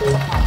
说话。